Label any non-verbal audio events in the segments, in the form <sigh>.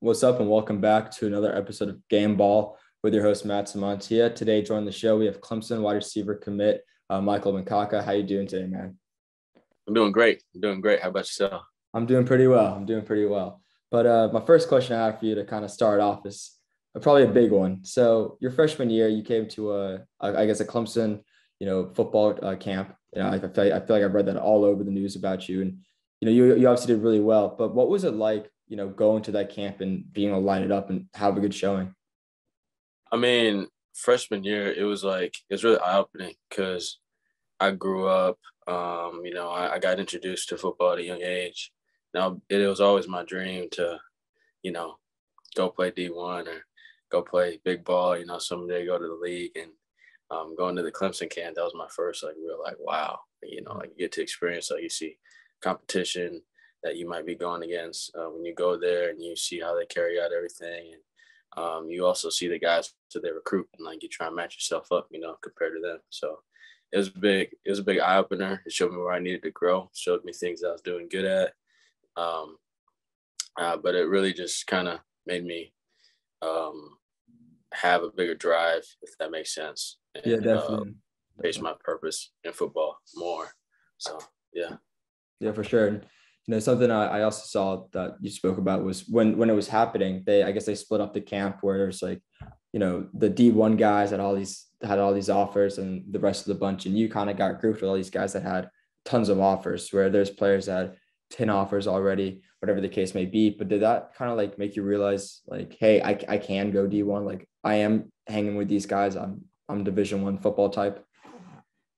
What's up, and welcome back to another episode of Gameball with your host Matson Montilla. Today, joining the show, we have Clemson wide receiver commit uh, Michael Mankaka. How you doing today, man? I'm doing great. I'm doing great. How about yourself? I'm doing pretty well. I'm doing pretty well. But uh, my first question I have for you to kind of start off is probably a big one. So your freshman year, you came to a, I guess, a Clemson, you know, football uh, camp. You know, I feel, like, I feel like I've read that all over the news about you, and you know, you, you obviously did really well. But what was it like, you know, going to that camp and being able to line it up and have a good showing? I mean, freshman year, it was like it was really eye opening because I grew up. Um, you know, I, I, got introduced to football at a young age. Now it, it was always my dream to, you know, go play D one or go play big ball. You know, someday go to the league and um, going to the Clemson camp. That was my first like real like wow. You know, like you get to experience like you see competition that you might be going against uh, when you go there and you see how they carry out everything and um, you also see the guys that they recruit and like you try and match yourself up you know compared to them. So it was big it was a big eye-opener. It showed me where i needed to grow showed me things i was doing good at. Um, uh, but it really just kind of made me um, have a bigger drive if that makes sense and, yeah definitely. uh, face my purpose in football more. So yeah. Yeah, for sure. You know, something I, I also saw that you spoke about was when when it was happening, they I guess they split up the camp where there's like, you know, the D1 guys had all these had all these offers and the rest of the bunch, and you kind of got grouped with all these guys that had tons of offers, where there's players that had 10 offers already, whatever the case may be. But did that kind of like make you realize like, hey, I, I can go D1? Like I am hanging with these guys. I'm I'm division one football type.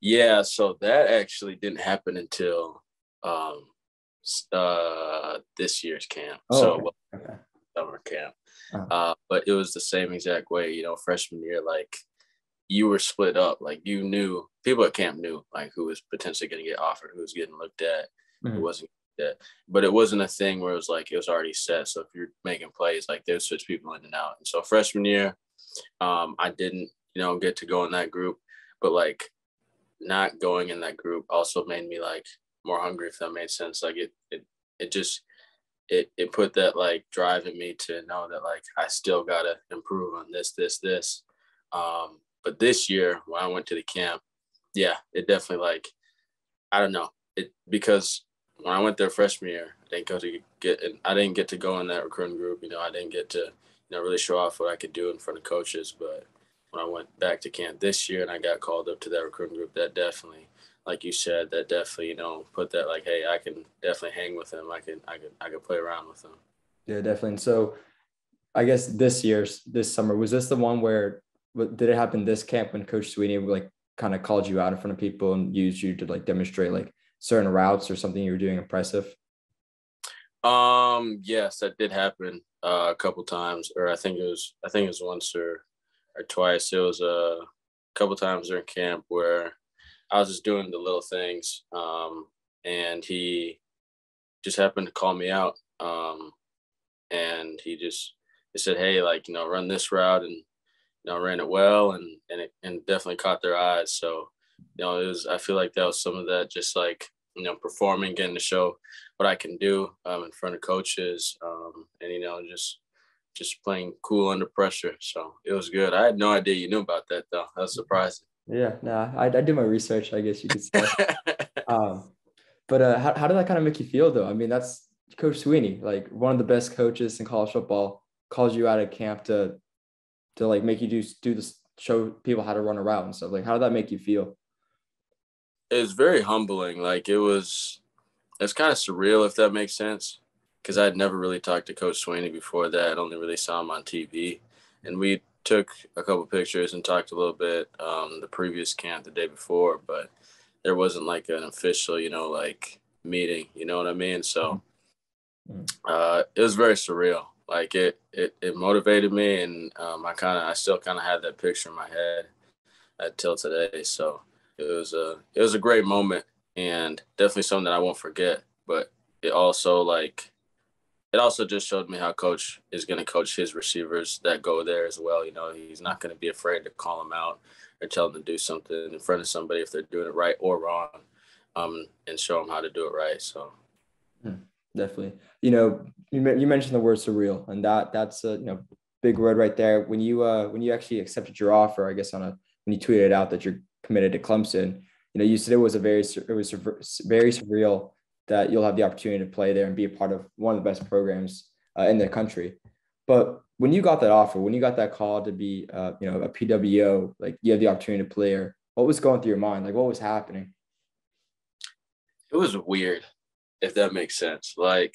Yeah, so that actually didn't happen until um, uh, this year's camp. Oh, so okay. Okay. summer camp. Uh-huh. Uh, but it was the same exact way, you know, freshman year, like you were split up. Like you knew people at camp knew like who was potentially going to get offered, who was getting looked at, mm-hmm. who wasn't at. But it wasn't a thing where it was like it was already set. So if you're making plays, like would switch people in and out. And so freshman year, um, I didn't, you know, get to go in that group. But like not going in that group also made me like more hungry if that made sense like it it, it just it, it put that like drive in me to know that like I still gotta improve on this, this, this. Um, but this year when I went to the camp, yeah, it definitely like I don't know it because when I went there freshman year, I didn't go to get and I didn't get to go in that recruiting group. You know, I didn't get to you know really show off what I could do in front of coaches. But when I went back to camp this year and I got called up to that recruiting group, that definitely like you said, that definitely, you know, put that like, hey, I can definitely hang with him. I can, I can, I can play around with him. Yeah, definitely. And so, I guess this year's this summer was this the one where did it happen this camp when Coach Swinney like kind of called you out in front of people and used you to like demonstrate like certain routes or something you were doing impressive? Um, yes, that did happen uh, a couple times, or I think it was, I think it was once or or twice. It was a couple times during camp where I was just doing the little things, um, and he just happened to call me out, um, and he just he said, "Hey, like you know, run this route," and you know, ran it well, and and it and definitely caught their eyes. So, you know, it was I feel like that was some of that, just like you know, performing, getting to show what I can do um, in front of coaches, um, and you know, just just playing cool under pressure. So it was good. I had no idea you knew about that though. That was surprising. Yeah, nah, I, I did my research, I guess you could say. <laughs> um, but uh, how, how did that kind of make you feel though? I mean, that's Coach Swinney, like one of the best coaches in college football, calls you out of camp to to like make you do do this, show people how to run a route and stuff. Like, how did that make you feel? It's very humbling. Like it was, it's kind of surreal if that makes sense, because I'd never really talked to Coach Swinney before that. I'd only really saw him on TV, and we took a couple pictures and talked a little bit um, the previous camp the day before, but there wasn't like an official, you know, like meeting. You know what I mean? So mm-hmm. uh, it was very surreal. Like it, it, it motivated me, and um, I kind of, I still kind of had that picture in my head until today. So it was a, it was a great moment, and definitely something that I won't forget. But it also like it also just showed me how coach is going to coach his receivers that go there as well. You know, he's not going to be afraid to call them out or tell them to do something in front of somebody if they're doing it right or wrong, um, and show them how to do it right. So, hmm. Definitely. You know, you, you mentioned the word surreal, and that that's a you know big word right there. When you uh when you actually accepted your offer, I guess on a when you tweeted out that you're committed to Clemson, you know, you said it was a very it was very surreal that you'll have the opportunity to play there and be a part of one of the best programs uh, in the country. But when you got that offer, when you got that call to be, uh, you know, a PWO, like you have the opportunity to play there, what was going through your mind? Like, what was happening? It was weird, if that makes sense. Like,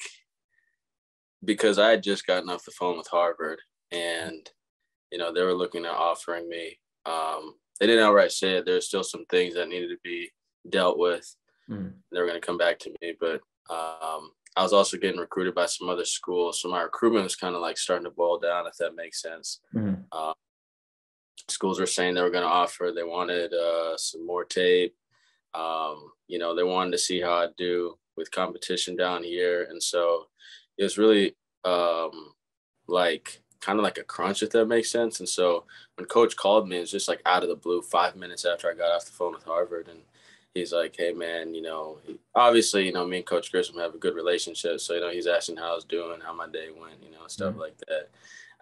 because I had just gotten off the phone with Harvard, and you know they were looking at offering me. Um, they didn't outright say it. There's still some things that needed to be dealt with. Mm. They were going to come back to me, but um, I was also getting recruited by some other schools. So my recruitment was kind of like starting to boil down, if that makes sense. Mm-hmm. Uh, schools were saying they were going to offer, they wanted uh, some more tape. Um, you know, they wanted to see how I do with competition down here. And so it was really um, like kind of like a crunch, if that makes sense. And so when coach called me, it was just like out of the blue, five minutes after I got off the phone with Harvard. And he's like, hey, man, you know, obviously, you know, me and Coach Grisham have a good relationship. So, you know, he's asking how I was doing, how my day went, you know, stuff mm-hmm. like that.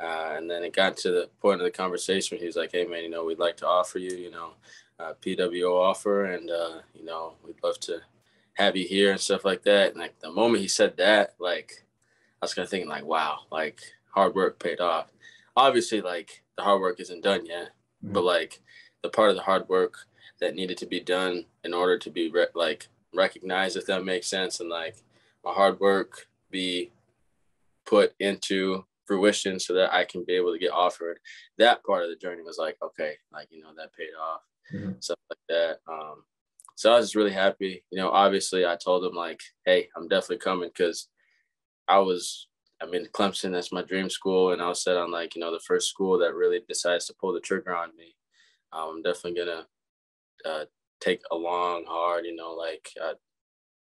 Uh, and then it got to the point of the conversation. He's like, hey, man, you know, we'd like to offer you, you know, a PWO offer. And, uh, you know, we'd love to have you here and stuff like that. And like the moment he said that, like, I was kind of thinking, like, wow, like hard work paid off. Obviously, like the hard work isn't done yet, mm-hmm. but like the part of the hard work that needed to be done in order to be re- like recognized, if that makes sense, and like my hard work be put into fruition so that I can be able to get offered. That part of the journey was like, okay, like, you know, that paid off, mm-hmm. stuff like that. Um, so I was just really happy. You know, obviously I told them like, hey, I'm definitely coming because I was, I mean, Clemson, that's my dream school. And I was set on like, you know, the first school that really decides to pull the trigger on me. Um, I'm definitely going to uh, take a long, hard, you know, like uh,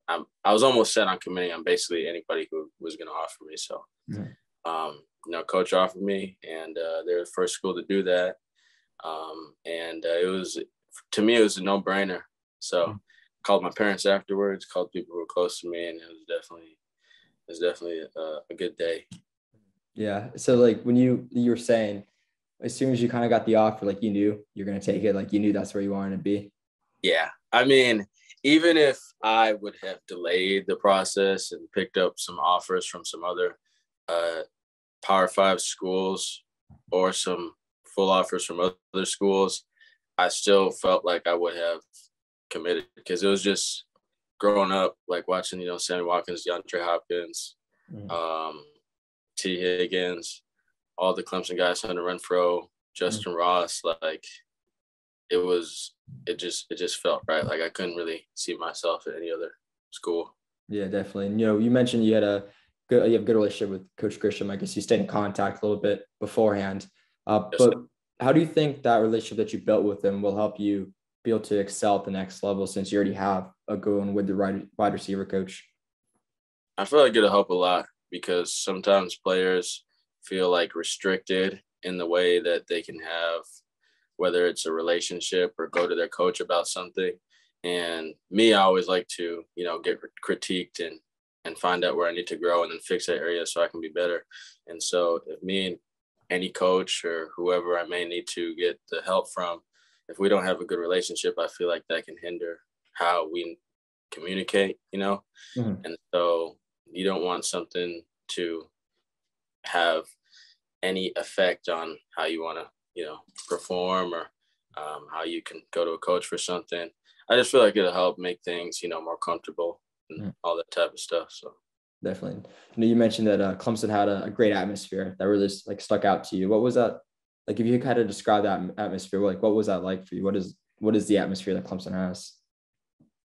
I'm, I was almost set on committing on basically anybody who was going to offer me. So, mm-hmm. um, you know, coach offered me, and uh, they're the first school to do that. Um, and uh, it was, to me, it was a no brainer. So, mm-hmm. called my parents afterwards, called people who were close to me, and it was definitely, it was definitely a, a good day. Yeah. So, like when you you were saying, as soon as you kind of got the offer, like you knew you're gonna take it, like you knew that's where you wanted to be. Yeah. I mean, even if I would have delayed the process and picked up some offers from some other uh, Power Five schools or some full offers from other schools, I still felt like I would have committed because it was just growing up, like watching, you know, Sammy Watkins, DeAndre Hopkins, mm-hmm. um, Tee Higgins, all the Clemson guys, Hunter Renfrow, Justin mm-hmm. Ross, like it was it just it just felt right. Like I couldn't really see myself at any other school. Yeah, definitely. And you know, you mentioned you had a good you have a good relationship with Coach Grisham. I guess you stayed in contact a little bit beforehand. Uh, yes, but sir. how do you think that relationship that you built with him will help you be able to excel at the next level since you already have a going with the right wide receiver coach? I feel like it'll help a lot because sometimes players feel like restricted in the way that they can have whether it's a relationship or go to their coach about something. And me, I always like to, you know, get critiqued and and find out where I need to grow and then fix that area so I can be better. And so if me and any coach or whoever I may need to get the help from, if we don't have a good relationship, I feel like that can hinder how we communicate, you know? Mm-hmm. And so you don't want something to have any effect on how you want to you know perform or um, how you can go to a coach for something. I just feel like it'll help make things you know more comfortable and mm. all that type of stuff. So definitely. You know, you mentioned that uh, Clemson had a, a, great atmosphere that really like stuck out to you. What was that like? If you kind of describe that atmosphere, like what was that like for you? What is what is the atmosphere that Clemson has?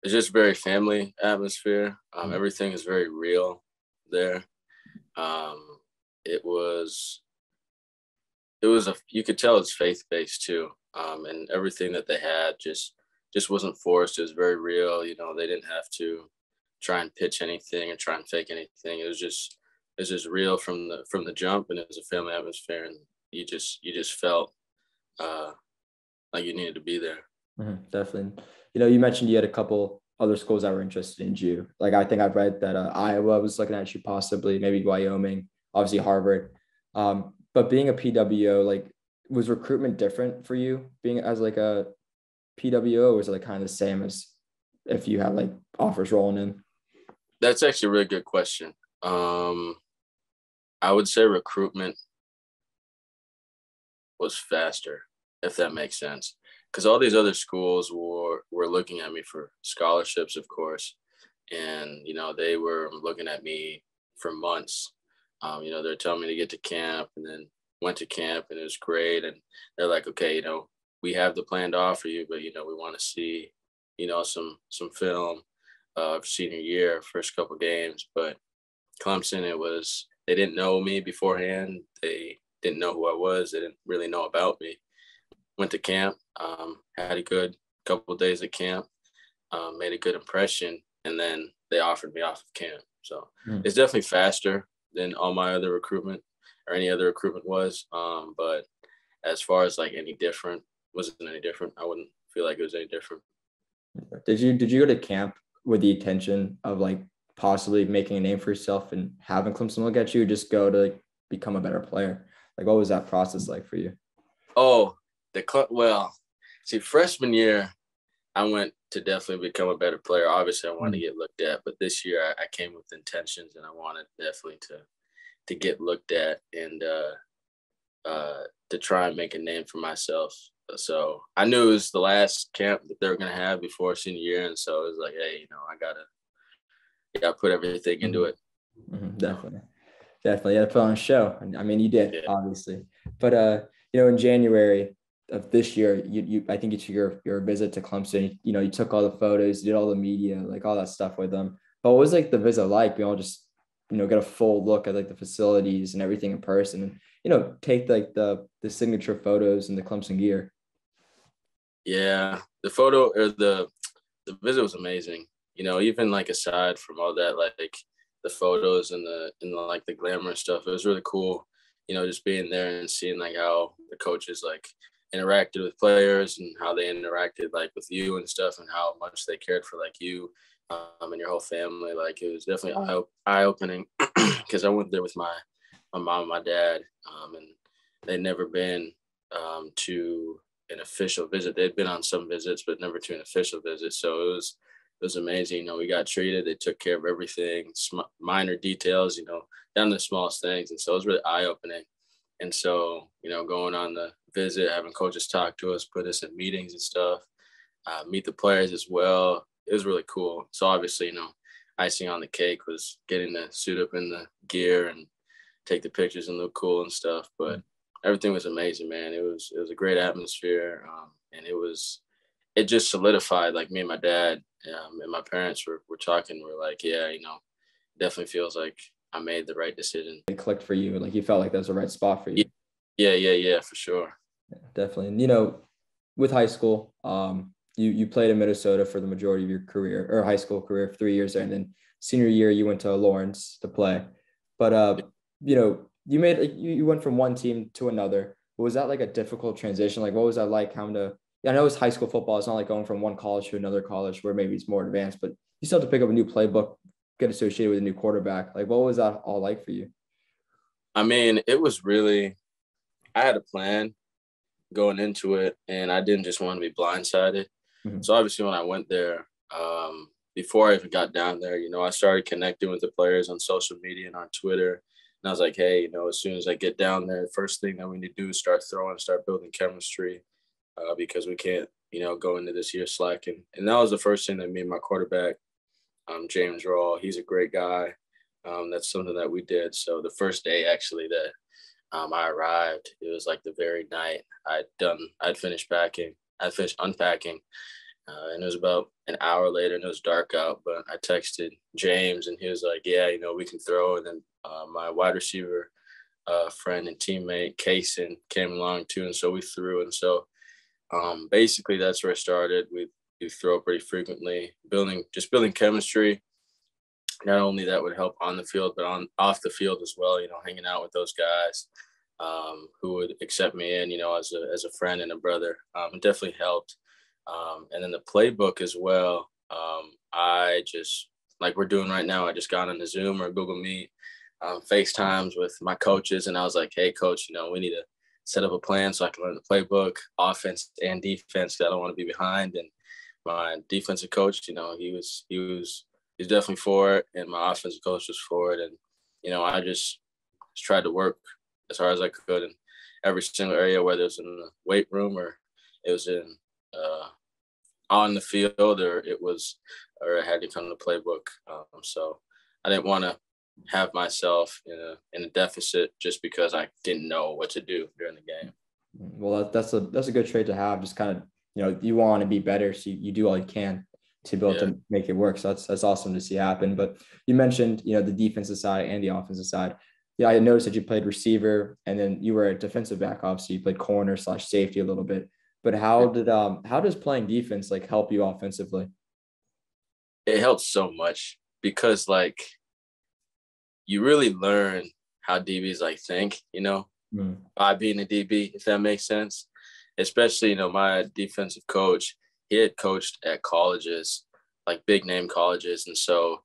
It's just very family atmosphere. Um, mm. Everything is very real there. Um, it was it was a you could tell it's faith based too, um, and everything that they had just just wasn't forced. It was very real. You know, they didn't have to try and pitch anything and try and fake anything. It was just it was just real from the from the jump, and it was a family atmosphere, and you just you just felt uh, like you needed to be there. Mm-hmm, definitely. You know, you mentioned you had a couple other schools that were interested in you. Like I think I've read that uh, Iowa was looking at you possibly, maybe Wyoming, obviously Harvard. Um, but being a PWO, like was recruitment different for you being as like a PWO, was it like kind of the same as if you had like offers rolling in? That's actually a really good question. Um, I would say recruitment was faster, if that makes sense. Because all these other schools were were looking at me for scholarships, of course, and you know they were looking at me for months. Um, you know they're telling me to get to camp, and then went to camp, and it was great. And they're like, okay, you know, we have the plan to offer you, but you know we want to see, you know, some some film of senior year, first couple games. But Clemson, it was they didn't know me beforehand. They didn't know who I was. They didn't really know about me. Went to camp, um, had a good couple of days at camp, um, made a good impression, and then they offered me off of camp. So mm. it's definitely faster than all my other recruitment or any other recruitment was. Um, but as far as like any different, wasn't any different. I wouldn't feel like it was any different. Did you did you go to camp with the intention of like possibly making a name for yourself and having Clemson look at you, just go to like become a better player? Like, what was that process like for you? Oh, the club. Well, see, freshman year, I went to definitely become a better player. Obviously, I wanted to mm. get looked at, but this year I, I came with intentions, and I wanted definitely to to get looked at and uh, uh, to try and make a name for myself. So I knew it was the last camp that they were gonna have before senior year, and so it was like, hey, you know, I gotta, I gotta put everything into mm-hmm. it. Mm-hmm, definitely, definitely, yeah, put on a show. I mean, you did yeah. obviously, but uh, you know, in January of this year, you, you I think took your your visit to Clemson. You know, you took all the photos, did all the media, like all that stuff with them. But what was like the visit like? You know, just you know, get a full look at like the facilities and everything in person, and you know, take like the the signature photos and the Clemson gear. Yeah, the photo or the the visit was amazing. You know, even like aside from all that, like the photos and the and the, like the glamour stuff, it was really cool. You know, just being there and seeing like how the coaches like interacted with players and how they interacted like with you and stuff and how much they cared for like you um, and your whole family. Like it was definitely eye opening because <clears throat> I went there with my my mom and my dad, um, and they'd never been um, to an official visit. They'd been on some visits, but never to an official visit. So it was it was amazing. You know, we got treated. They took care of everything, sm- minor details. You know, down to the smallest things, and so it was really eye opening. And so, you know, going on the visit, having coaches talk to us, put us in meetings and stuff, uh, meet the players as well. It was really cool. So obviously, you know, icing on the cake was getting to suit up in the gear and take the pictures and look cool and stuff. But everything was amazing, man. It was it was a great atmosphere, um, and it was it just solidified. Like me and my dad um, and my parents were were talking. We're like, yeah, you know, definitely feels like I made the right decision. It clicked for you, like you felt like that was the right spot for you. Yeah, yeah, yeah, for sure. Yeah, definitely, and you know, with high school, um, you you played in Minnesota for the majority of your career or high school career, three years there, and then senior year you went to Lawrence to play. But uh, you know, you made like you, you went from one team to another. Was that like a difficult transition? Like what was that like having to yeah, I know it's high school football. It's not like going from one college to another college where maybe it's more advanced, but you still have to pick up a new playbook, get associated with a new quarterback. Like what was that all like for you? I mean, it was really I had a plan going into it and I didn't just want to be blindsided. Mm-hmm. So obviously when I went there, um, before I even got down there, you know, I started connecting with the players on social media and on Twitter. And I was like, hey, you know, as soon as I get down there, the first thing that we need to do is start throwing, start building chemistry uh, because we can't, you know, go into this year slacking. And that was the first thing that me and my quarterback, um, James Rawl, he's a great guy. Um, that's something that we did. So the first day actually that um, I arrived, it was like the very night I'd done, I'd finished packing, I'd finished unpacking. Uh, and it was about an hour later and it was dark out, but I texted James and he was like, yeah, you know, we can throw. And then uh, my wide receiver uh, friend and teammate, Kaysen, came along too. And so we threw. And so um, basically that's where it started. We, we throw pretty frequently, building, just building chemistry. Not only that would help on the field, but on off the field as well, you know, hanging out with those guys um, who would accept me in, you know, as a, as a friend and a brother. Um, it definitely helped. Um, and then the playbook as well. Um, I just like we're doing right now. I just got on the Zoom or Google Meet, um, FaceTimes with my coaches, and I was like, "Hey, coach, you know, we need to set up a plan so I can learn the playbook, offense and defense. Cause I don't want to be behind." And my defensive coach, you know, he was he was he's definitely for it, and my offensive coach was for it, and you know, I just, just tried to work as hard as I could in every single area, whether it's in the weight room or it was in uh, on the field or it was or I had to come to playbook. Um, so I didn't want to have myself in a in a deficit just because I didn't know what to do during the game. Well, that's a that's a good trait to have. Just kind of you know you want to be better, so you, you do all you can to be able yeah. to make it work. So that's that's awesome to see happen. But you mentioned you know the defensive side and the offensive side. Yeah, I noticed that you played receiver and then you were a defensive back. Obviously, you played corner slash safety a little bit. But how did um how does playing defense like help you offensively? It helps so much because like you really learn how DBs like think, you know, mm. by being a DB, if that makes sense. Especially, you know, my defensive coach, he had coached at colleges, like big name colleges. And so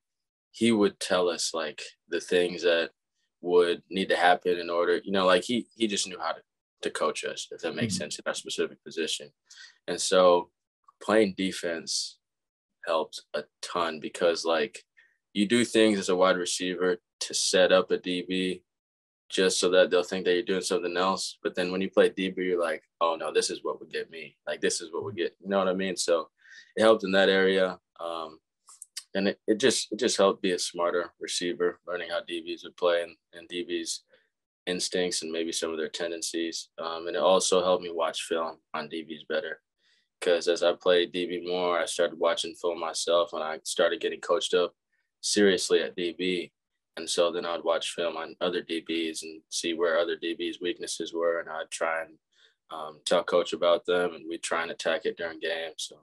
he would tell us like the things that would need to happen in order, you know, like he he just knew how to to coach us, if that makes mm-hmm. sense, in our specific position. And so playing defense helped a ton because like you do things as a wide receiver to set up a DB just so that they'll think that you're doing something else. But then when you play DB, you're like, oh no, this is what would get me. Like this is what would get, you know what I mean? So it helped in that area. Um, and it, it just it just helped be a smarter receiver, learning how DBs would play and, and DBs instincts and maybe some of their tendencies. Um, and it also helped me watch film on DBs better. Because as I played DB more, I started watching film myself and I started getting coached up seriously at DB. And so then I'd watch film on other DBs and see where other DBs' weaknesses were. And I'd try and um, tell coach about them and we'd try and attack it during games. So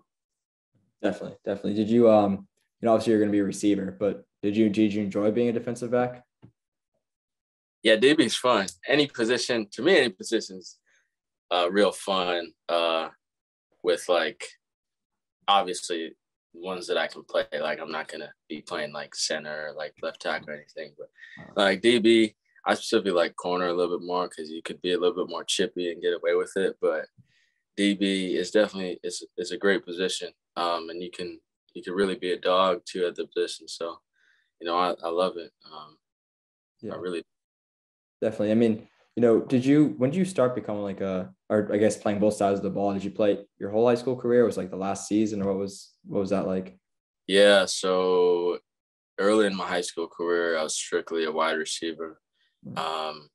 definitely, definitely. Did you, um, you know, obviously you're going to be a receiver, but did you, did you enjoy being a defensive back? yeah, DB is fun. Any position, to me, any position's uh, real fun. Uh, with like, obviously, ones that I can play. Like, I'm not gonna be playing like center, or, like left tackle or anything. But like DB, I specifically like corner a little bit more because you could be a little bit more chippy and get away with it. But DB is definitely is is a great position. Um, and you can you can really be a dog too at the position. So, you know, I, I love it. Um, yeah. I really definitely. I mean, you know, did you when did you start becoming like a or I guess playing both sides of the ball? Did you play your whole high school career? Was like the last season or what was what was that like? Yeah, so early in my high school career, I was strictly a wide receiver. Hmm. Um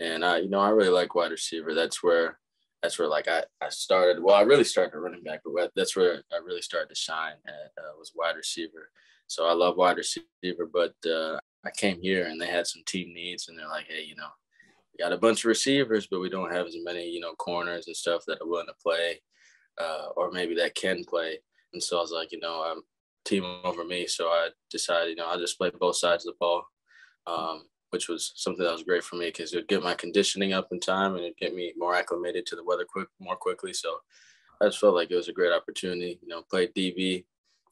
and I, you know, I really like wide receiver. That's where that's where like I, I started. Well, I really started running back, but that's where I really started to shine. At, uh, was wide receiver. So I love wide receiver, but uh, I came here and they had some team needs, and they're like, hey, you know, we got a bunch of receivers, but we don't have as many, you know, corners and stuff that are willing to play, uh, or maybe that can play. And so I was like, you know, I'm team over me. So I decided, you know, I'll just play both sides of the ball, um, which was something that was great for me because it would get my conditioning up in time and it get me more acclimated to the weather quick more quickly. So I just felt like it was a great opportunity. You know, played DB,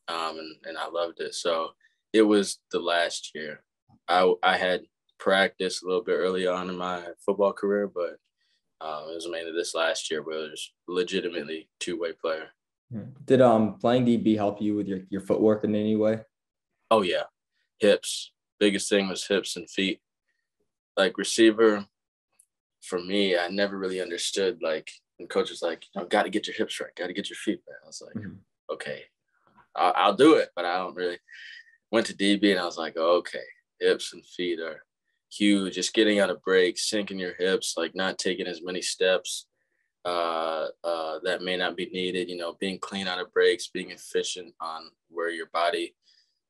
um, and and I loved it. So it was the last year I I had practiced a little bit early on in my football career, but um, it was mainly this last year where it was legitimately two way player. Hmm. Did um playing DB help you with your your footwork in any way? Oh yeah, hips. Biggest thing was hips and feet. Like receiver, for me, I never really understood like and coach was like, you know, got to get your hips right, got to get your feet right. I was like, mm-hmm. okay, I'll, I'll, do it, but I don't really. Went to DB and I was like, oh, okay, hips and feet are huge. Just getting out of breaks, sinking your hips, like not taking as many steps uh, uh, that may not be needed. You know, being clean out of breaks, being efficient on where your body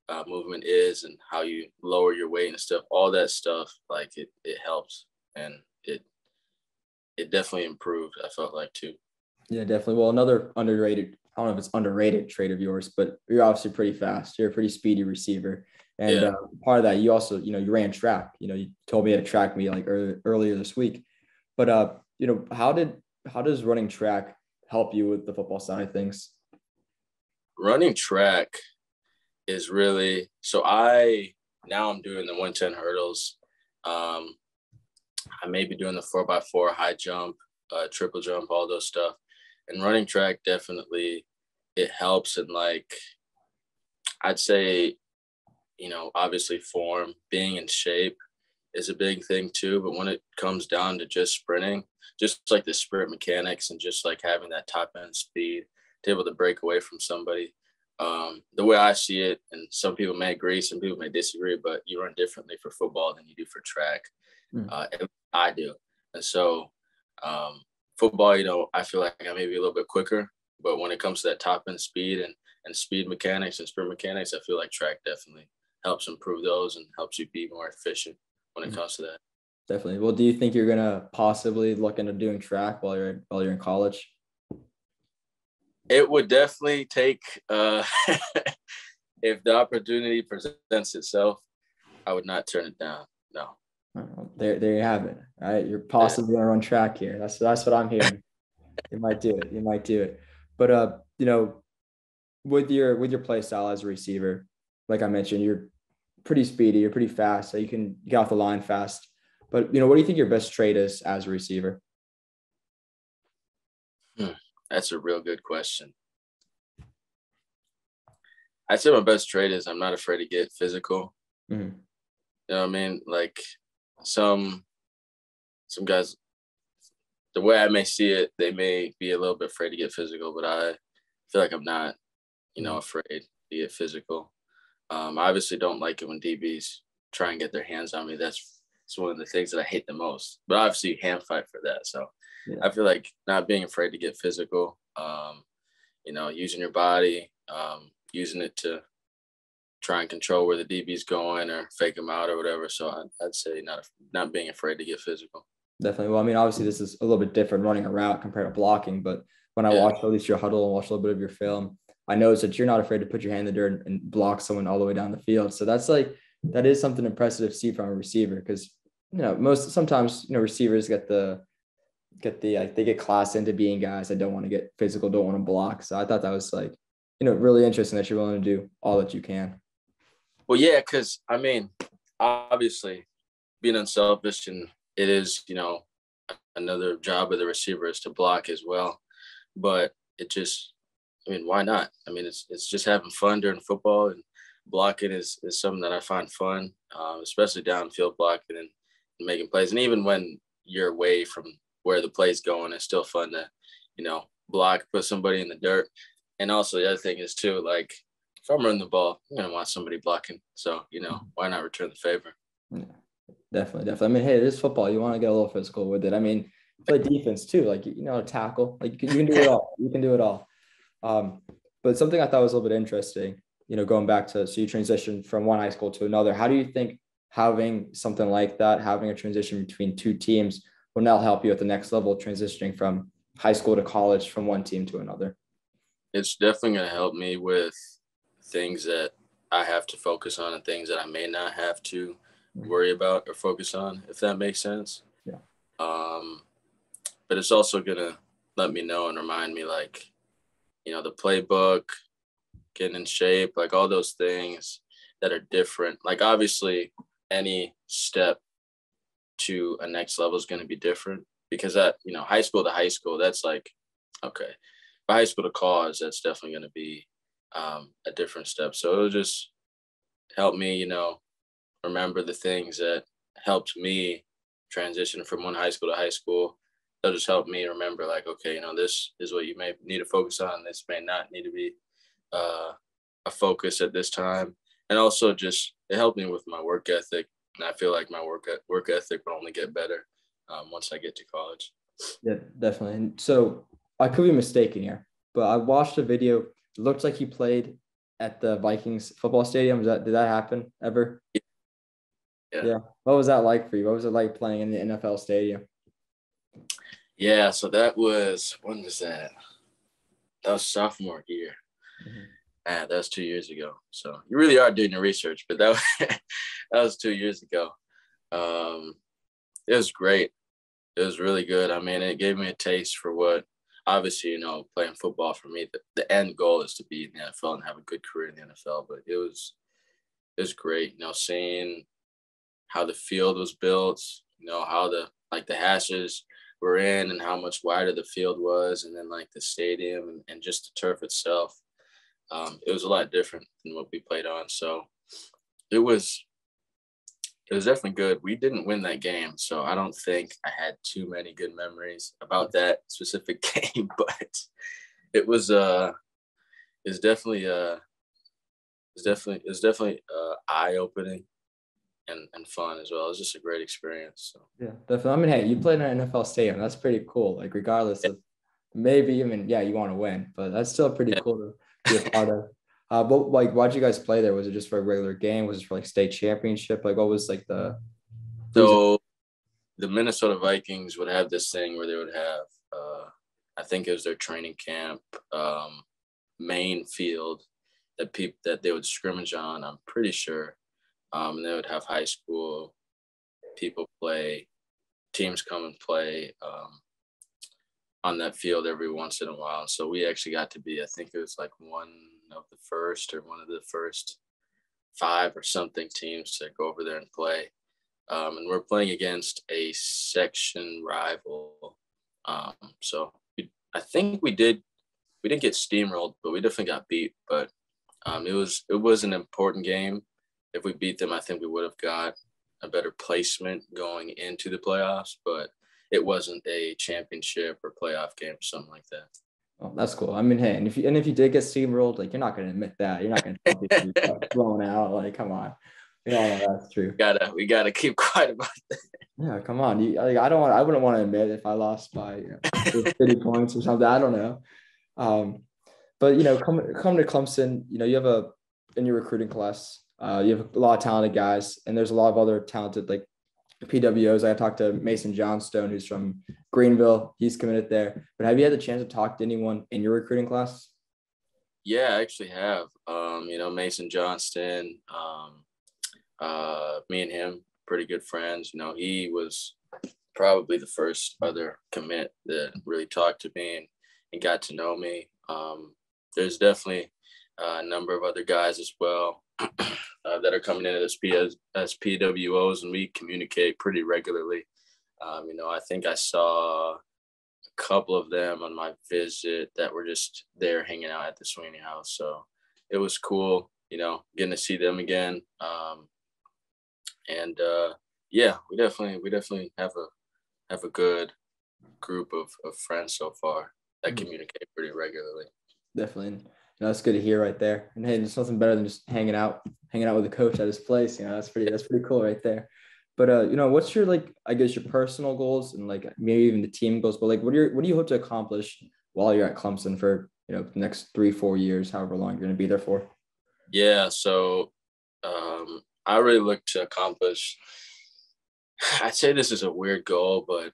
uh, movement is and how you lower your weight and stuff. All that stuff, like it, it helps and it it definitely improved. I felt like too. Yeah, definitely. Well, another underrated. I don't know if it's underrated trait of yours, but you're obviously pretty fast. You're a pretty speedy receiver. And yeah. uh, part of that, you also, you know, you ran track. You know, you told me to track me like early, earlier this week. But uh, you know, how did how does running track help you with the football side of things? Running track is really so I now I'm doing the 110 hurdles. Um, I may be doing the four by four high jump, uh, triple jump, all those stuff. And running track definitely it helps and like I'd say, you know, obviously form, being in shape is a big thing too. But when it comes down to just sprinting, just like the sprint mechanics and just like having that top end speed to able to break away from somebody. Um, the way I see it, and some people may agree, some people may disagree, but you run differently for football than you do for track. Mm. Uh, I do. And so um, football, you know, I feel like I may be a little bit quicker, but when it comes to that top end speed and, and speed mechanics and sprint mechanics, I feel like track definitely helps improve those and helps you be more efficient when it mm. comes to that. Definitely. Well, do you think you're gonna possibly look into doing track while you're while you're in college? It would definitely take uh, <laughs> if the opportunity presents itself, I would not turn it down. No. There, there you have it. Right, you're possibly gonna run track here. That's that's what I'm hearing. <laughs> you might do it. You might do it. But uh, you know, with your with your play style as a receiver, like I mentioned, you're pretty speedy. You're pretty fast. So you can get off the line fast. But you know, what do you think your best trait is as a receiver? Hmm, that's a real good question. I'd say my best trait is I'm not afraid to get physical. Mm-hmm. You know what I mean? Like some some guys the way I may see it, they may be a little bit afraid to get physical, but I feel like I'm not, you know, afraid to get physical. Um, I obviously don't like it when DBs try and get their hands on me. That's it's one of the things that I hate the most. But obviously, you hand fight for that. So yeah. I feel like not being afraid to get physical, um, you know, using your body, um, using it to try and control where the DB's going or fake them out or whatever. So I'd, I'd say not not being afraid to get physical. Definitely. Well, I mean, obviously, this is a little bit different running a route compared to blocking. But when I yeah. watch at least your huddle and watch a little bit of your film, I noticed that you're not afraid to put your hand in the dirt and block someone all the way down the field. So that's like that is something impressive to see from a receiver because you know, most sometimes you know receivers get the get the like they get class into being guys that don't want to get physical, don't want to block. So I thought that was like you know really interesting that you're willing to do all that you can. Well, yeah, because I mean, obviously, being unselfish and it is you know another job of the receiver is to block as well, but it just I mean, why not? I mean, it's it's just having fun during football and blocking is, is something that I find fun, um, especially downfield blocking and making plays. And even when you're away from where the play's going, it's still fun to, you know, block, put somebody in the dirt. And also the other thing is too, like if I'm running the ball, I'm gonna want somebody blocking. So, you know, why not return the favor? Yeah, definitely, definitely. I mean, hey, it is football. You want to get a little physical with it. I mean, play defense too. Like you know, tackle. Like you can, you can do it <laughs> all. You can do it all. Um, but something I thought was a little bit interesting. You know, going back to so you transitioned from one high school to another. How do you think having something like that, having a transition between two teams will now help you at the next level, transitioning from high school to college from one team to another? It's definitely going to help me with things that I have to focus on and things that I may not have to mm-hmm. worry about or focus on, if that makes sense. Yeah. Um, but it's also going to let me know and remind me, like, you know, the playbook, getting in shape, like all those things that are different. Like, obviously, any step to a next level is going to be different because that you know high school to high school that's like okay. But high school to college that's definitely going to be um, a different step. So it'll just help me you know remember the things that helped me transition from one high school to high school they'll just help me remember like okay you know this is what you may need to focus on this may not need to be uh, a focus at this time and also just it helped me with my work ethic. And I feel like my work work ethic will only get better um, once I get to college. Yeah, definitely. And so I could be mistaken here, but I watched a video. It looked like he played at the Vikings football stadium. that did that happen ever? Yeah. yeah. What was that like for you? What was it like playing in the NFL stadium? Yeah, so that was when was that? That was sophomore year. Mm-hmm. Ah, that was two years ago. So you really are doing your research, but that was, <laughs> that was two years ago. Um, it was great. It was really good. I mean, it gave me a taste for what obviously, you know, playing football for me, the, the end goal is to be in the NFL and have a good career in the NFL. But it was it was great, you know, seeing how the field was built, you know, how the like the hashes were in and how much wider the field was, and then like the stadium and, and just the turf itself. Um, it was a lot different than what we played on. So it was it was definitely good. We didn't win that game, so I don't think I had too many good memories about that specific <laughs> game, but it was uh it's definitely uh it's definitely it's definitely uh eye opening and, and fun as well. It was just a great experience. So. Yeah, definitely. I mean, hey, you played in an NFL stadium. That's pretty cool. Like regardless yeah. of maybe even yeah, you want to win, but that's still pretty yeah. cool to be a part of. <laughs> Uh, but like, why'd you guys play there? Was it just for a regular game? Was it for like state championship? Like, what was like the? So, the Minnesota Vikings would have this thing where they would have, uh, I think it was their training camp, um, main field that people that they would scrimmage on. I'm pretty sure, um, and they would have high school people play, teams come and play um, on that field every once in a while. So we actually got to be, I think it was like one of the first or one of the first five or something teams to go over there and play. Um, and we're playing against a section rival. Um, so we, I think we did we didn't get steamrolled, but we definitely got beat. But um, it was it was an important game. If we beat them, I think we would have got a better placement going into the playoffs. But it wasn't a championship or playoff game or something like that. Oh, that's cool. I mean, hey, and if you and if you did get steamrolled, like you're not gonna admit that. You're not gonna <laughs> blown out. Like, come on. Yeah, that's true. We gotta we gotta keep <laughs> quiet about that. Yeah, come on. You, like, I don't want. I wouldn't want to admit if I lost by you know, 50 <laughs> points or something. I don't know. Um, but you know, come come to Clemson. You know, you have a in your recruiting class. Uh, you have a lot of talented guys, and there's a lot of other talented like PWOs. I talked to Mason Johnstone, who's from Greenville. He's committed there. But have you had the chance to talk to anyone in your recruiting class? Yeah, I actually have. Um, you know, Mason Johnston, um, uh, me and him, pretty good friends. You know, he was probably the first other commit that really talked to me and, and got to know me. Um, there's definitely a number of other guys as well. Uh, that are coming in as, P- as, as PWOs, and we communicate pretty regularly. Um, you know, I think I saw a couple of them on my visit that were just there hanging out at the Swinney House. So it was cool, you know, getting to see them again. Um, and uh, yeah, we definitely we definitely have a have a good group of, of friends so far that mm-hmm. communicate pretty regularly. Definitely you know, that's good to hear right there. And hey, there's nothing better than just hanging out, hanging out with a coach at his place. You know, that's pretty, that's pretty cool right there. But uh, you know, what's your like, I guess your personal goals and like maybe even the team goals, but like, what do you, what do you hope to accomplish while you're at Clemson for you know the next three, four years, however long you're going to be there for? Yeah, so um, I really look to accomplish. <sighs> I'd say this is a weird goal, but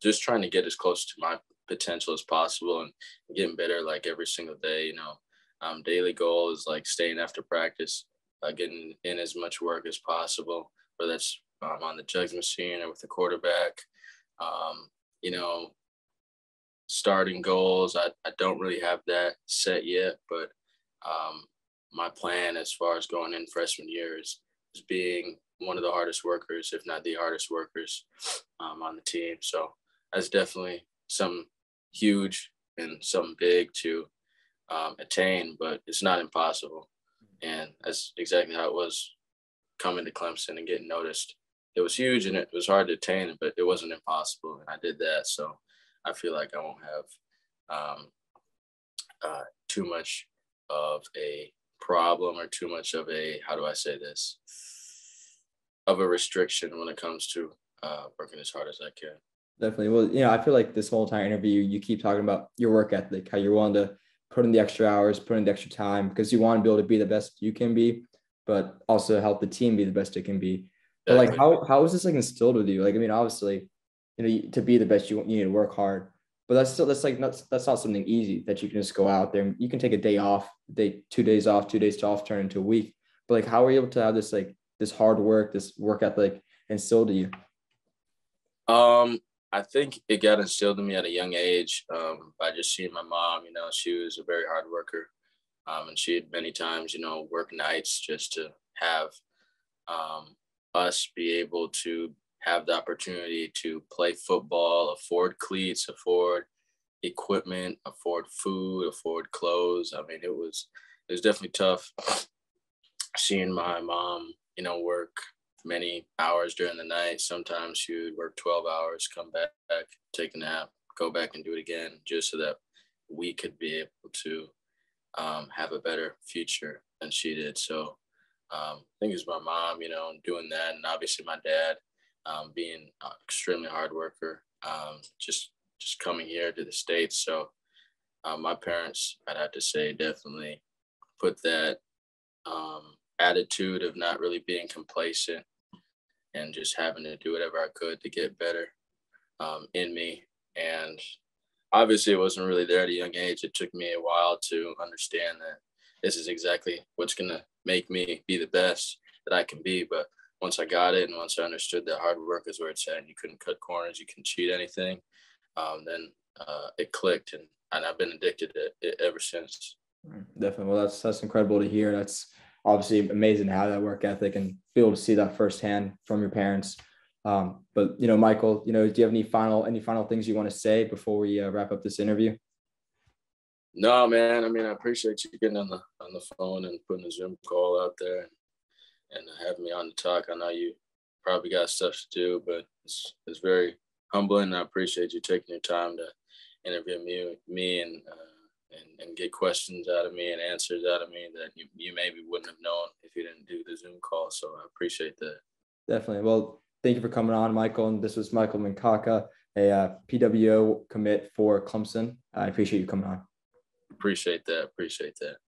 just trying to get as close to my potential as possible and getting better like every single day. You know, um, daily goal is like staying after practice, uh, getting in as much work as possible, whether that's um, on the jugs machine or with the quarterback. Um, you know, starting goals, I, I don't really have that set yet, but um, my plan as far as going in freshman year is, is being one of the hardest workers, if not the hardest workers um, on the team. So that's definitely some huge and something big to um, attain, but it's not impossible. And that's exactly how it was coming to Clemson and getting noticed. It was huge and it was hard to attain, but it wasn't impossible. And I did that. So I feel like I won't have um, uh, too much of a problem or too much of a, how do I say this, of a restriction when it comes to uh, working as hard as I can. Definitely. Well, you know, I feel like this whole entire interview, you keep talking about your work ethic, how you're willing to put in the extra hours, put in the extra time because you want to be able to be the best you can be, but also help the team be the best it can be. But like, how how is this like instilled with you? Like, I mean, obviously, you know, to be the best, you you need to work hard, but that's still that's like not that's not something easy that you can just go out there and you can take a day off, day two days off, two days off, turn into a week. But like, how are you able to have this like this hard work, this work ethic instilled to you? Um, I think it got instilled in me at a young age um, by just seeing my mom. You know, she was a very hard worker, um, and she had many times, you know, work nights just to have um, us be able to have the opportunity to play football, afford cleats, afford equipment, afford food, afford clothes. I mean, it was it was definitely tough seeing my mom, you know, work many hours during the night. Sometimes she would work 12 hours, come back, take a nap, go back and do it again, just so that we could be able to um, have a better future than she did. So um, I think it's my mom, you know, doing that, and obviously my dad um, being an extremely hard worker, um, just just coming here to the states. So uh, my parents, I'd have to say, definitely put that um, attitude of not really being complacent and just having to do whatever I could to get better um, in me. And obviously, it wasn't really there at a young age. It took me a while to understand that this is exactly what's going to make me be the best that I can be. But once I got it and once I understood that hard work is where it's at, and you couldn't cut corners, you can cheat anything, um, then uh, it clicked. And, and I've been addicted to it ever since. Definitely. Well, that's that's incredible to hear. That's obviously amazing to have that work ethic and be able to see that firsthand from your parents. Um, but you know, Michael, you know, do you have any final any final things you want to say before we uh, wrap up this interview? No, man. I mean, I appreciate you getting on the on the phone and putting the Zoom call out there and, and having me on the talk. I know you probably got stuff to do, but it's it's very humbling. I appreciate you taking your time to interview me me and uh, and, and get questions out of me and answers out of me that you, you maybe wouldn't have known if you didn't do the Zoom call. So I appreciate that. Definitely. Well, thank you for coming on, Michael. And this was Michael Mankaka, a uh, PWO commit for Clemson. I appreciate you coming on. Appreciate that. Appreciate that.